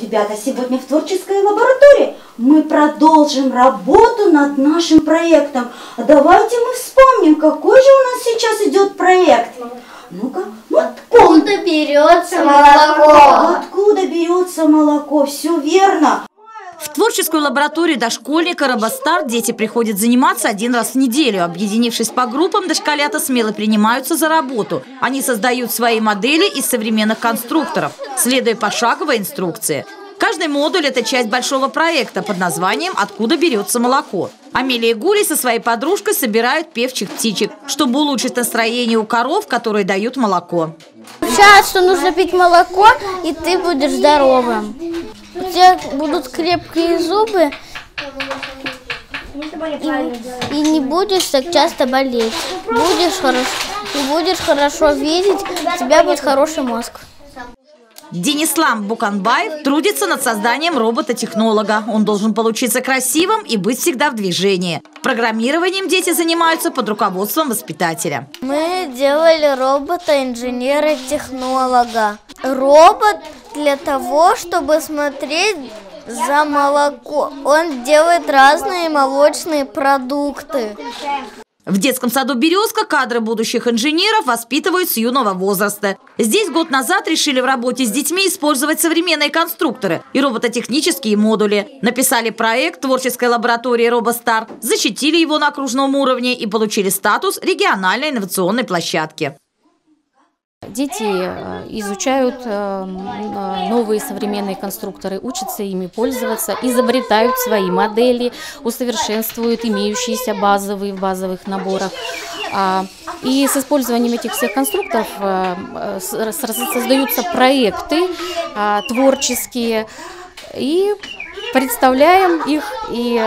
Ребята, сегодня в творческой лаборатории мы продолжим работу над нашим проектом. А давайте мы вспомним, какой же у нас сейчас идет проект. Ну-ка, ну, Откуда берется молоко? Откуда берется молоко? Все верно. В творческую лабораторию дошкольника «Робостар» дети приходят заниматься один раз в неделю. Объединившись по группам, дошколята смело принимаются за работу. Они создают свои модели из современных конструкторов, следуя пошаговой инструкции. Каждый модуль – это часть большого проекта под названием «Откуда берется молоко». Амелия Гули со своей подружкой собирают певчих птичек, чтобы улучшить настроение у коров, которые дают молоко. Сейчас, что нужно пить молоко, и ты будешь здоровым. Тебя будут крепкие зубы, и, и не будешь так часто болеть. Будешь хорошо, и будешь хорошо видеть, у тебя будет хороший мозг. Денислам Буканбаев трудится над созданием робота-технолога. Он должен получиться красивым и быть всегда в движении. Программированием дети занимаются под руководством воспитателя. Мы делали робота-инженера-технолога. Робот для того, чтобы смотреть за молоко. Он делает разные молочные продукты. В детском саду «Березка» кадры будущих инженеров воспитывают с юного возраста. Здесь год назад решили в работе с детьми использовать современные конструкторы и робототехнические модули. Написали проект творческой лаборатории «Робостар», защитили его на окружном уровне и получили статус региональной инновационной площадки. Дети э, изучают э, э, новые современные конструкторы, учатся ими пользоваться, изобретают свои модели, усовершенствуют имеющиеся базовые в базовых наборах. А, и с использованием этих всех конструкторов создаются проекты а, творческие, и представляем их и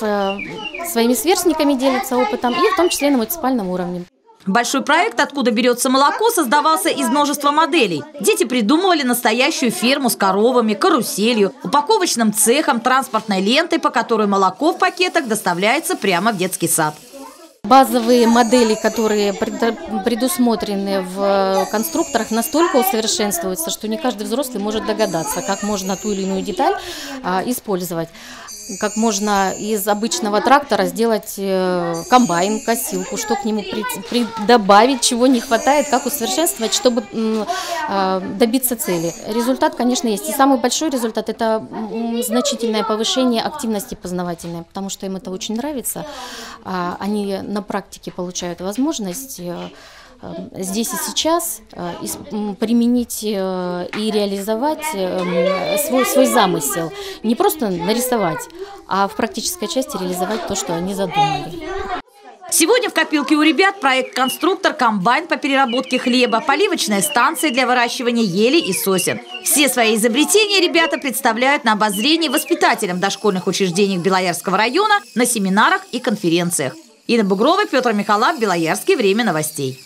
с своими сверстниками делятся опытом, и в том числе на муниципальном уровне. Большой проект «Откуда берется молоко» создавался из множества моделей. Дети придумывали настоящую ферму с коровами, каруселью, упаковочным цехом, транспортной лентой, по которой молоко в пакетах доставляется прямо в детский сад. Базовые модели, которые предусмотрены в конструкторах, настолько усовершенствуются, что не каждый взрослый может догадаться, как можно ту или иную деталь а, использовать как можно из обычного трактора сделать э, комбайн, косилку, что к нему при, при, добавить, чего не хватает, как усовершенствовать, чтобы э, добиться цели. Результат, конечно, есть. И самый большой результат – это значительное повышение активности познавательной, потому что им это очень нравится. А они на практике получают возможность э, здесь и сейчас э, применить э, и реализовать свой, свой замысел. Не просто нарисовать, а в практической части реализовать то, что они задумали. Сегодня в копилке у ребят проект «Конструктор», комбайн по переработке хлеба, поливочная станция для выращивания ели и сосен. Все свои изобретения ребята представляют на обозрении воспитателям дошкольных учреждений Белоярского района на семинарах и конференциях. Инна Бугрова, Петр Михалав, Белоярский. Время новостей.